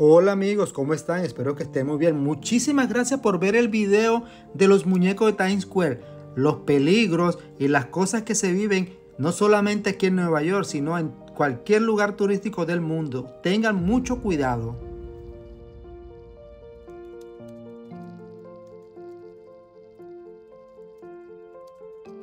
Hola amigos, ¿cómo están? Espero que estén muy bien. Muchísimas gracias por ver el video de los muñecos de Times Square. Los peligros y las cosas que se viven no solamente aquí en Nueva York, sino en cualquier lugar turístico del mundo. Tengan mucho cuidado.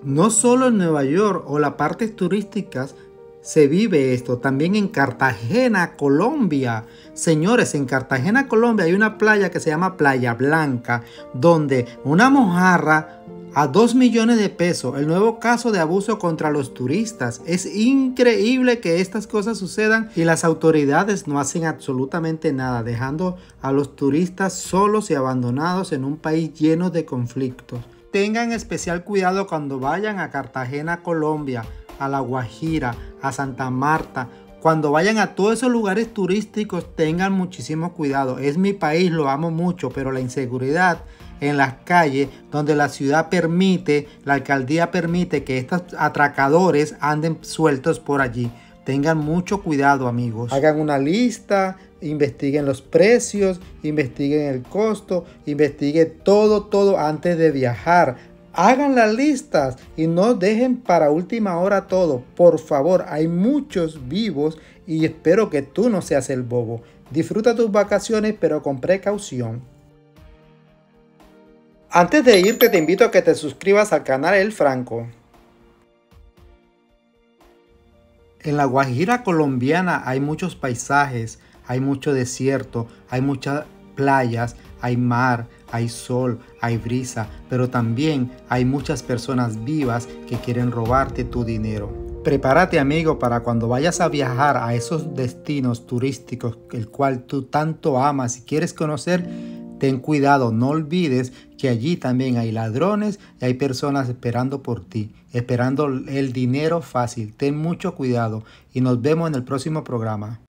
No solo en Nueva York o las partes turísticas se vive esto. También en Cartagena, Colombia. Señores, en Cartagena, Colombia hay una playa que se llama Playa Blanca, donde una mojarra a 2 millones de pesos. El nuevo caso de abuso contra los turistas. Es increíble que estas cosas sucedan y las autoridades no hacen absolutamente nada, dejando a los turistas solos y abandonados en un país lleno de conflictos. Tengan especial cuidado cuando vayan a Cartagena, Colombia a La Guajira, a Santa Marta. Cuando vayan a todos esos lugares turísticos tengan muchísimo cuidado. Es mi país, lo amo mucho, pero la inseguridad en las calles donde la ciudad permite, la alcaldía permite que estos atracadores anden sueltos por allí. Tengan mucho cuidado amigos. Hagan una lista, investiguen los precios, investiguen el costo, investiguen todo, todo antes de viajar Hagan las listas y no dejen para última hora todo. Por favor, hay muchos vivos y espero que tú no seas el bobo. Disfruta tus vacaciones pero con precaución. Antes de irte te invito a que te suscribas al canal El Franco. En la Guajira colombiana hay muchos paisajes, hay mucho desierto, hay muchas playas, hay mar, hay sol, hay brisa, pero también hay muchas personas vivas que quieren robarte tu dinero. Prepárate amigo para cuando vayas a viajar a esos destinos turísticos el cual tú tanto amas y quieres conocer, ten cuidado, no olvides que allí también hay ladrones y hay personas esperando por ti, esperando el dinero fácil. Ten mucho cuidado y nos vemos en el próximo programa.